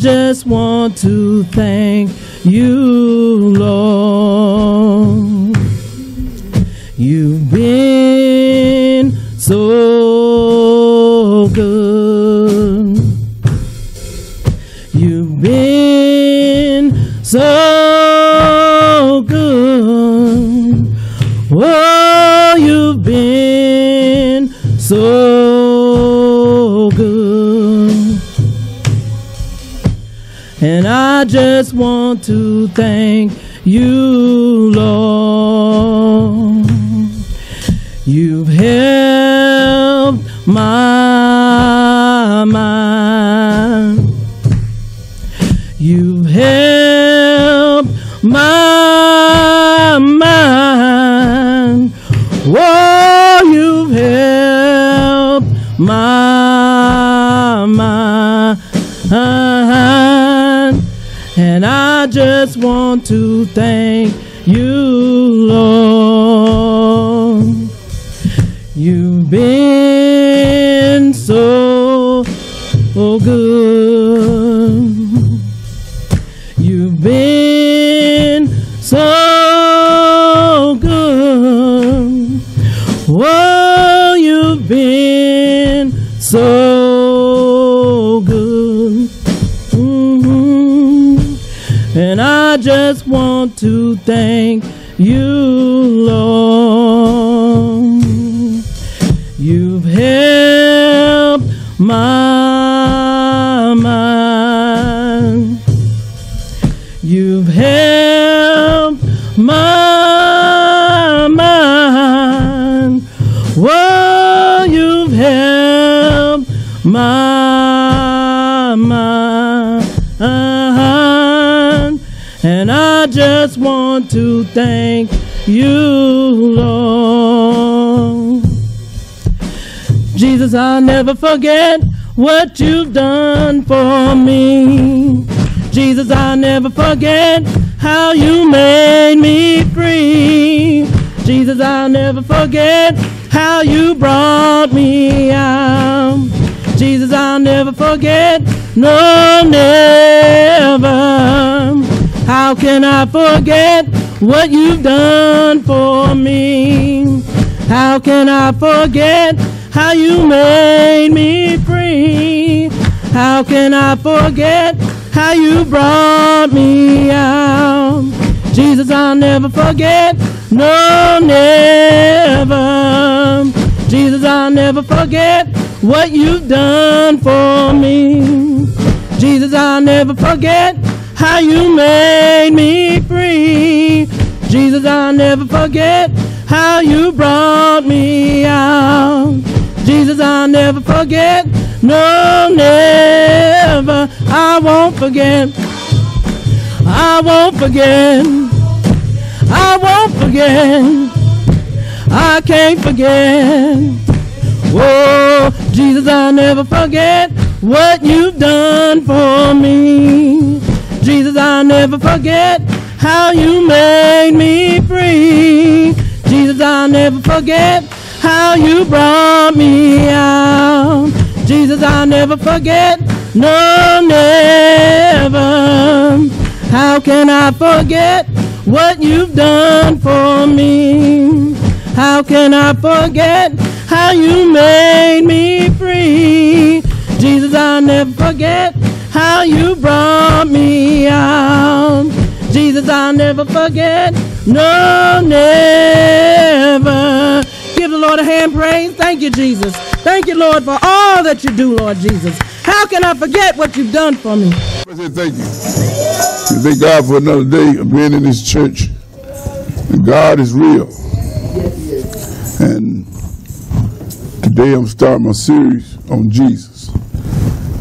just want to thank you, thank you, Lord. You've helped my mind. Thank you, want to thank you, Lord. Jesus, I'll never forget what you've done for me. Jesus, I'll never forget how you made me free. Jesus, I'll never forget how you brought me out. Jesus, I'll never forget, no, never. How can I forget what you've done for me? How can I forget how you made me free? How can I forget how you brought me out? Jesus, I'll never forget, no, never. Jesus, I'll never forget what you've done for me. Jesus, I'll never forget how you made me free. Jesus, I'll never forget how you brought me out. Jesus, I'll never forget, no, never. I won't forget. I won't forget. I won't forget. I can't forget. Whoa, Jesus, I'll never forget what you've done for never forget how you made me free. Jesus, I'll never forget how you brought me out. Jesus, I'll never forget, no, never. How can I forget what you've done for me? How can I forget how you made me free? Jesus, I'll never forget how you brought me out. Jesus, I'll never forget, no, never. Give the Lord a hand praise. Thank you, Jesus. Thank you, Lord, for all that you do, Lord Jesus. How can I forget what you've done for me? I say thank you. Thank God for another day of being in this church. God is real. And today I'm starting my series on Jesus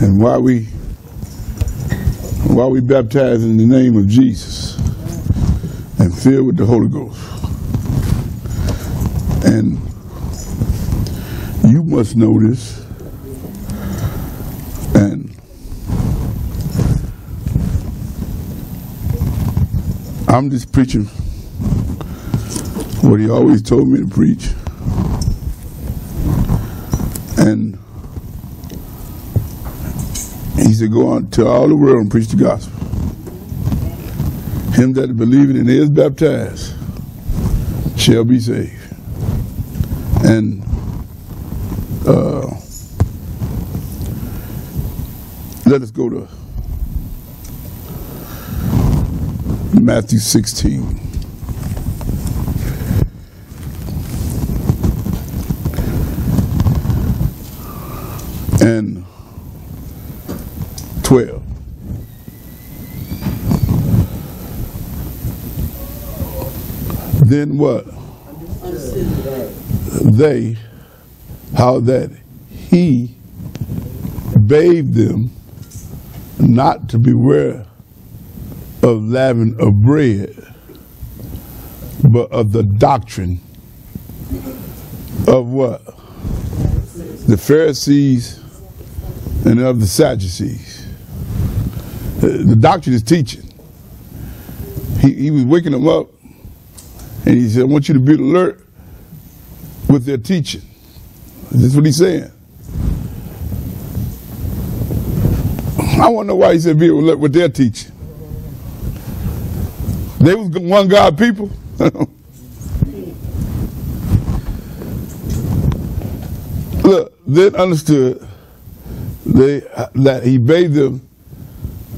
and why we while we baptize in the name of Jesus and filled with the Holy Ghost. And you must know this. And I'm just preaching what he always told me to preach. And he said, Go out to all the world and preach the gospel. Him that believeth and is baptized shall be saved. And uh, let us go to Matthew 16. And 12. Then what? They, how that he bade them not to beware of leaven of bread, but of the doctrine of what? The Pharisees and of the Sadducees. The doctrine is teaching. He, he was waking them up and he said, I want you to be alert with their teaching. That's what he's saying. I want to know why he said be alert with their teaching. They was one God people. Look, then understood they that he bade them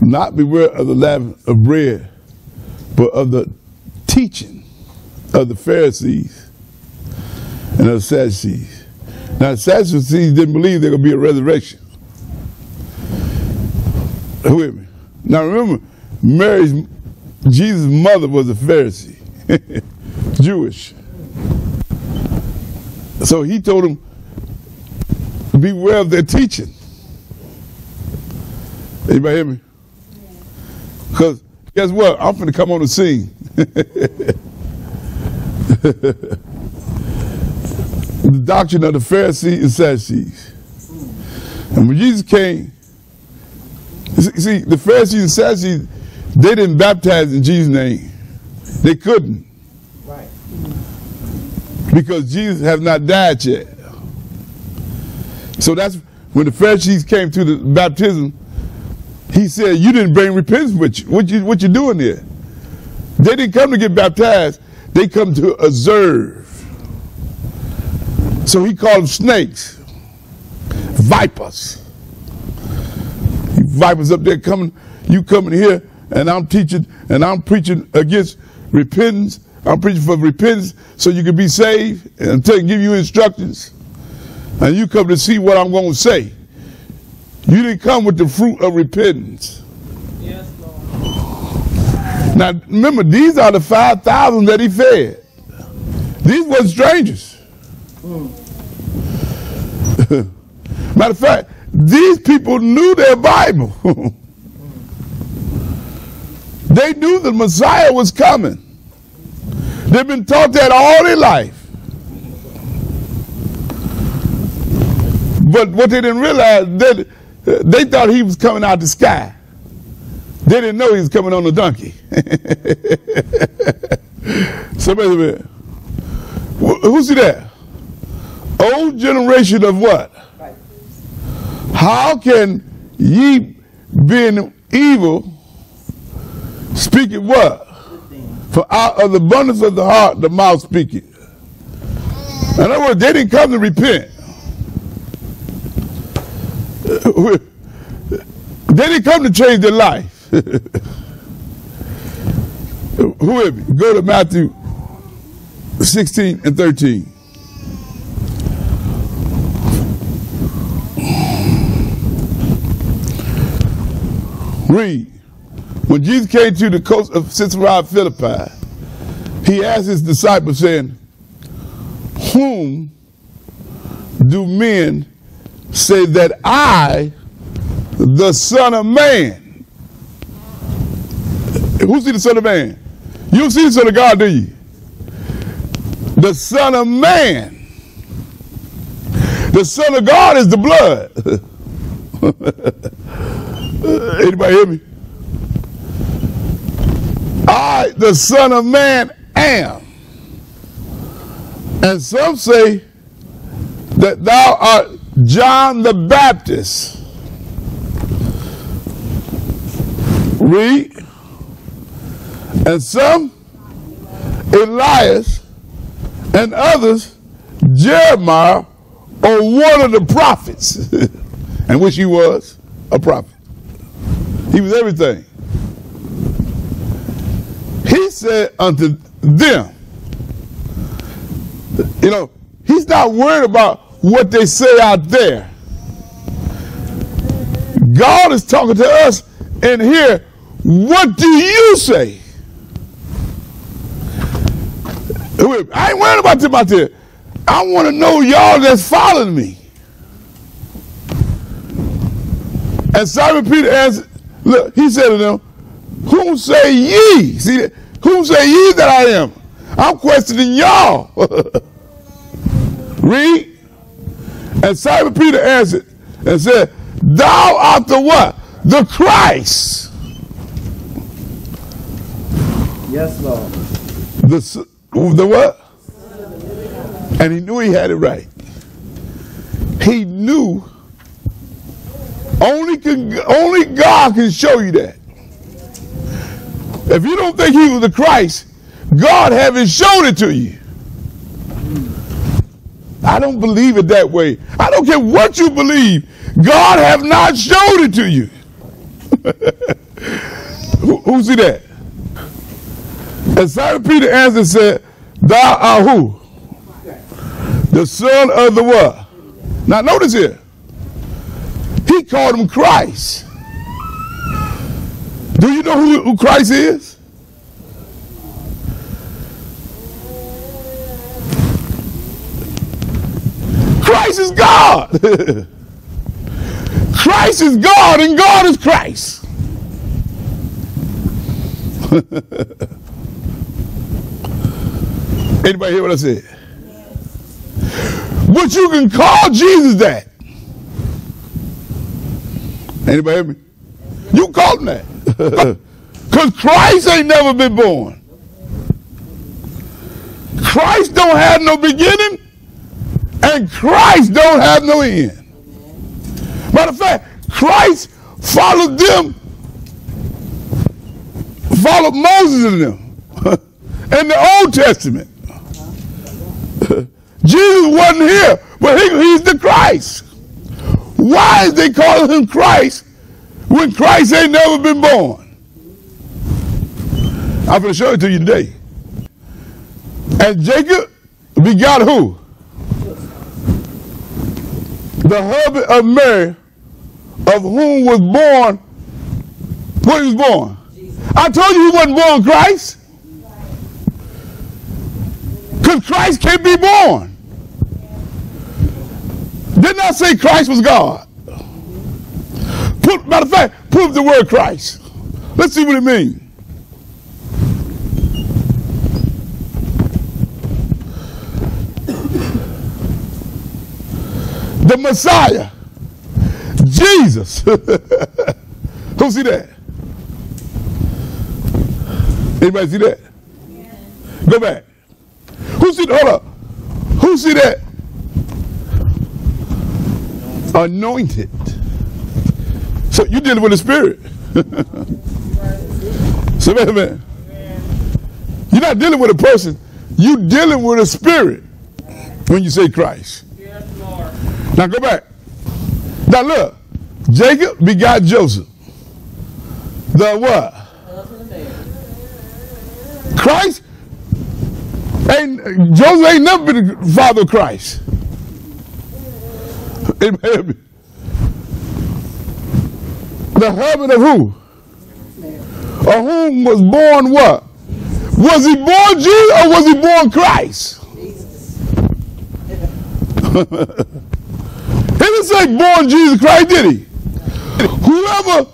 not beware of the leaven of bread, but of the teaching of the Pharisees and of the Sadducees. Now, the Sadducees didn't believe there could be a resurrection. With me. Now, remember, Mary's Jesus' mother was a Pharisee, Jewish. So he told them, beware of their teaching. Anybody hear me? Because guess what? I'm going to come on the scene. the doctrine of the Pharisees and Sadducees. And when Jesus came, see, the Pharisees and Sadducees, they didn't baptize in Jesus' name. They couldn't. Right. Because Jesus has not died yet. So that's when the Pharisees came to the baptism, he said, You didn't bring repentance with you. What you what you doing there? They didn't come to get baptized, they come to observe. So he called them snakes, vipers. Vipers up there coming, you coming here, and I'm teaching, and I'm preaching against repentance. I'm preaching for repentance so you can be saved and telling, give you instructions. And you come to see what I'm going to say. You didn't come with the fruit of repentance. Yes, Lord. Now, remember, these are the 5,000 that he fed. These weren't strangers. Hmm. Matter of fact, these people knew their Bible. they knew the Messiah was coming. They've been taught that all their life. But what they didn't realize, they, they thought he was coming out the sky. They didn't know he was coming on a donkey. Somebody, who's that? Old generation of what? How can ye, being evil, speaking what? For out of the abundance of the heart, the mouth speaketh. In other words, they didn't come to repent. They didn't come to change their life. Who with me? Go to Matthew 16 and 13. Read. When Jesus came to the coast of Caesarea Philippi, he asked his disciples, saying, Whom do men say that I, the Son of Man, who see the Son of Man? You see the Son of God, do you? The Son of Man. The Son of God is the blood. Anybody hear me? I, the Son of Man, am. And some say that thou art John the Baptist. Read. And some Elias, and others Jeremiah or one of the prophets, and which he was a prophet. He was everything. He said unto them, you know, he's not worried about what they say out there. God is talking to us in here. What do you say? I ain't worried about them out there. I want to know y'all that's following me. And Simon Peter answered, look, he said to them, Whom say ye? See, whom say ye that I am? I'm questioning y'all. Read. And Simon Peter answered and said, Thou art the what? The Christ. Yes, Lord. The, the what? And he knew he had it right. He knew only can, only God can show you that. If you don't think he was the Christ, God haven't shown it to you. I don't believe it that way. I don't care what you believe. God have not showed it to you. who, who see that? And Simon Peter answered and said, Thou art who? The son of the what? Now notice here. He called him Christ. Do you know who, who Christ is? Christ is God. Christ is God and God is Christ. Anybody hear what I said? But you can call Jesus that. Anybody hear me? You call him that. Because Christ ain't never been born. Christ don't have no beginning, and Christ don't have no end. Matter of fact, Christ followed them, followed Moses and them in the Old Testament. Jesus wasn't here, but he, he's the Christ. Why is they calling him Christ when Christ ain't never been born? I'm going to show it to you today. And Jacob begot who? The husband of Mary, of whom was born, what he was born? I told you he wasn't born Christ. Because Christ can't be born. Did not I say Christ was God. Put, matter of fact, prove the word Christ. Let's see what it means. The Messiah, Jesus. Who see that? Anybody see that? Go back. Who see? that? Hold up. Who see that? anointed. So you're dealing with the spirit. so wait a minute. You're not dealing with a person. You're dealing with a spirit when you say Christ. Now go back. Now look. Jacob begot Joseph. The what? Christ ain't Joseph ain't never been the father of Christ. Amen. The husband of who? Of whom was born what? Was he born Jesus or was he born Christ? say born Jesus Christ, did he? Whoever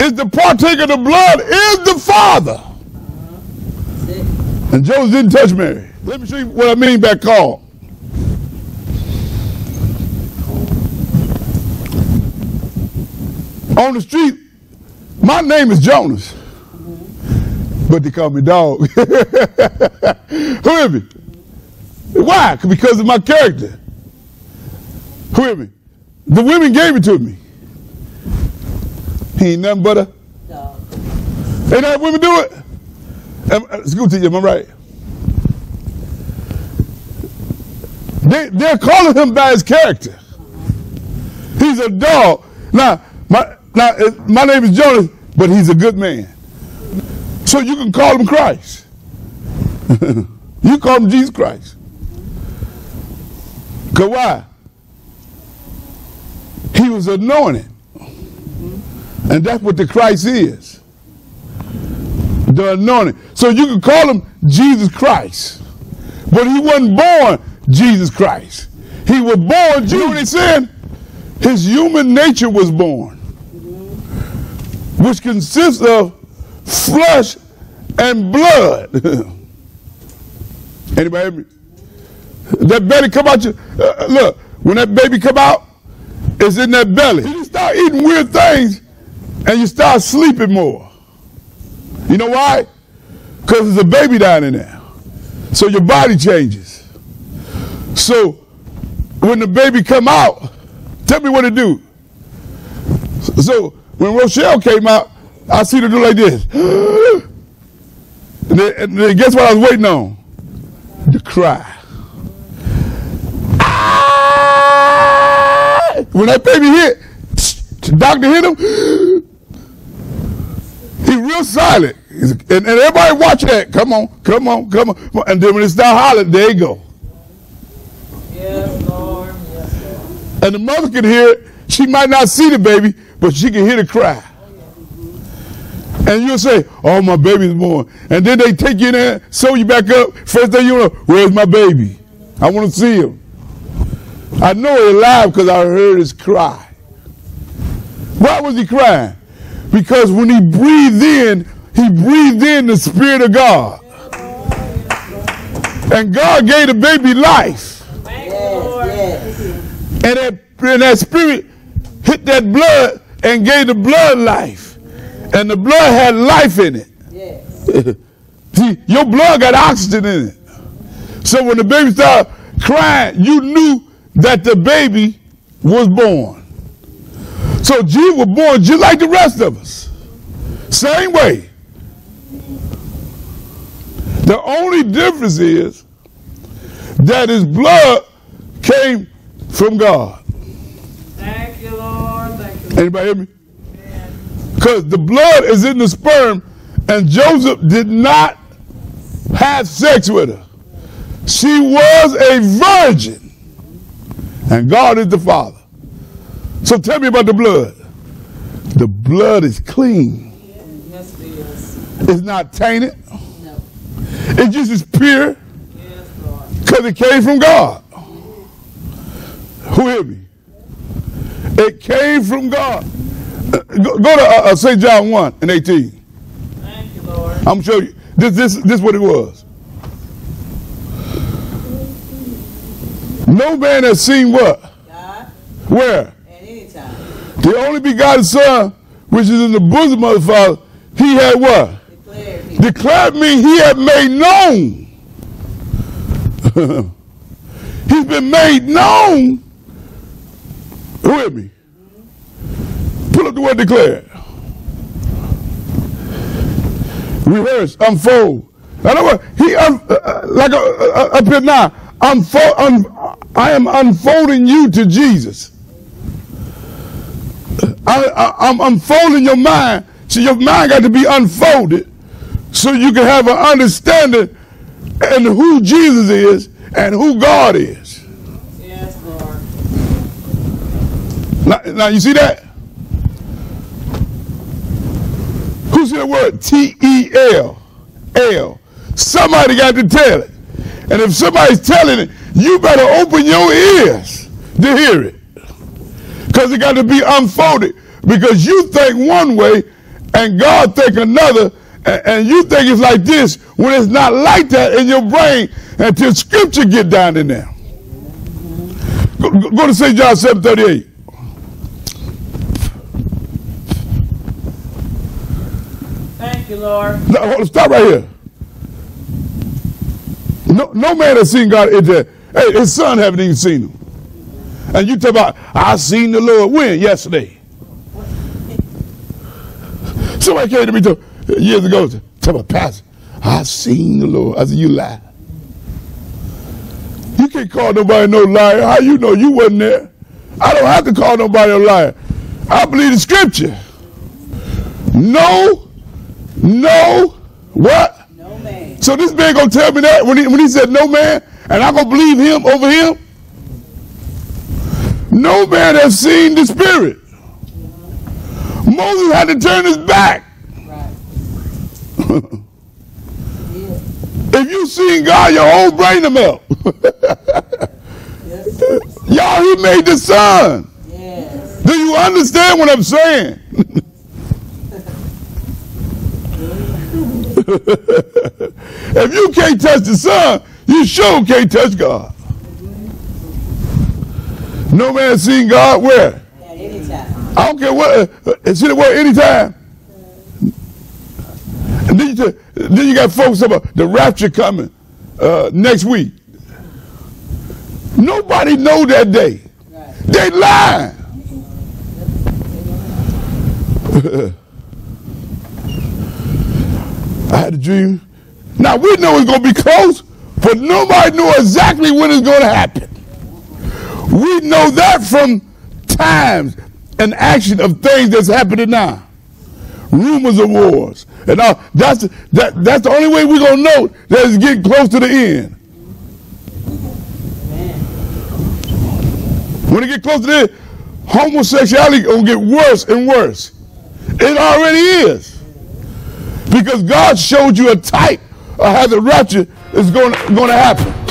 is the partaker of the blood is the Father. And Joseph didn't touch Mary. Let me show you what I mean by call. on the street, my name is Jonas. but they call me dog. Hear me? Why? Because of my character. Me? The women gave it to me. He ain't nothing but a Dog. Ain't that women do it? Am- uh, School teacher, am I right? They, they're calling him by his character. He's a dog. Now, my, now uh, my name is Jonas, but he's a good man. So you can call him Christ. you call him Jesus Christ. Because why? He was anointed. And that's what the Christ is the anointing. So you can call him Jesus Christ. But he wasn't born Jesus Christ. He was born, you know he's saying? His human nature was born, which consists of flesh and blood. Anybody? That belly come out you, uh, look, when that baby come out, it's in that belly. You start eating weird things and you start sleeping more. You know why? Because there's a baby down in there. So your body changes. So when the baby come out, tell me what to do. So when Rochelle came out, I see her do like this. and, then, guess what I was waiting on? To cry. When that baby hit, the doctor hit him, he real silent. And, and everybody watch that. Come on, come on, come on. And then when it start hollering, there you go. Yes, Lord. Yes. And the mother can hear it. She might not see the baby, but she can hear the cry. And you'll say, oh, my baby's born. And then they take you in there, sew you back up. First thing you know, where's my baby? I want to see him. I know he's alive because I heard his cry. Why was he crying? Because when he breathed in, he breathed in the Spirit of God. And God gave the baby life. And that, and that spirit hit that blood and gave the blood life. And the blood had life in it. See, your blood got oxygen in it. So when the baby started crying, you knew that the baby was born. So Jesus was born just like the rest of us. Same way. The only difference is that his blood came from God. Thank you, Lord. Thank you. Anybody hear me? Because the blood is in the sperm, and Joseph did not have sex with her. She was a virgin, and God is the Father. So tell me about the blood. The blood is clean. Yes, it is. It's not tainted. No. It just is pure Yes, because it came from God. Who hear me? It came from God. Uh, Go, go to uh, uh, St. John 1 and 18. Thank you, Lord. I'm going to show you. This, this, this is what it was. No man has seen what? God, Where? at any time, The only begotten Son, which is in the bosom of the Father, he had what? declared me. declared me he had made known. He's been made known. Who Hear me. Pull up the word declared. Rehearse, unfold. In other words, he un, uh, uh, like uh, uh, up here now. Unfold, un, I am unfolding you to Jesus. I, I, I'm unfolding your mind. So your mind got to be unfolded so you can have an understanding and who Jesus is and who God is. Yes, Lord. Now, now you see that? Who see the word T E L? L. Somebody got to tell it. And if somebody's telling it, you better open your ears to hear it. Because it got to be unfolded. Because you think one way and God think another, and you think it's like this when it's not like that in your brain until scripture get down in there. Go, to St. John 738. Thank Thank you, Lord. No, stop right here. No, no man has seen God. It, uh, hey, his son haven't even seen him. And you talk about, I seen the Lord when? Yesterday. Somebody came to me to, years ago, tell my Pastor, I seen the Lord. I said, you lie. You can't call nobody no liar. How you know you wasn't there? I don't have to call nobody a liar. I believe the scripture. No, no, what? Man. So this man gonna tell me that when he when he said no man, and I'm gonna believe him over him? No man has seen the spirit. Moses had to turn his back. Right. If you seen God, your whole brain will melt. Yes. Y'all, he made the sun. Yes. Do you understand what I'm saying? if you can't touch the sun, you sure can't touch God. No man seen God where? At any time. I don't care what. Uh, see the word anytime. And then you, then you got folks about the rapture coming uh, next week. Nobody know that day. They lying. I had a dream. Now we know it's going to be close, but nobody knew exactly when it's going to happen. We know that from times and action of things that's happening now. Rumors of wars. And all, that's, that, that's the only way we're going to know that it's getting close to the end. When it get close to the end, homosexuality going to get worse and worse. It already is. Because God showed you a type of how the rapture is going, going to happen.